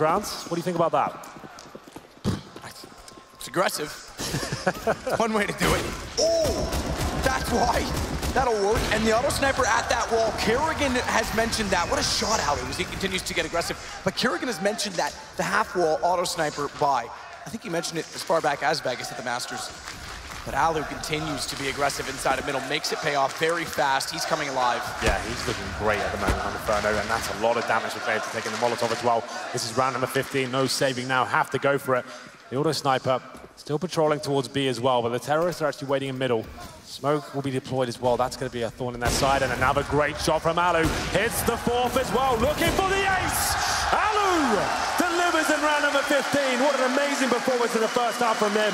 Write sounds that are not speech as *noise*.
rounds. What do you think about that? It's aggressive. *laughs* One way to do it. Oh, that's why. That'll work. And the auto sniper at that wall, Kerrigan has mentioned that. What a shot out it was. He continues to get aggressive. But Kerrigan has mentioned that the half wall auto sniper by. I think he mentioned it as far back as Vegas at the Masters. But allu continues to be aggressive inside of middle, makes it pay off very fast. He's coming alive. Yeah, he's looking great at the moment on Inferno, and that's a lot of damage for Babe taking the Molotov as well. This is round number 15, no saving now, have to go for it. The auto sniper still patrolling towards B as well, but the terrorists are actually waiting in middle. Smoke will be deployed as well. That's going to be a thorn in their side, and another great shot from allu. Hits the fourth as well, looking for the ace! allu delivers in round number 15. What an amazing performance in the first half from him.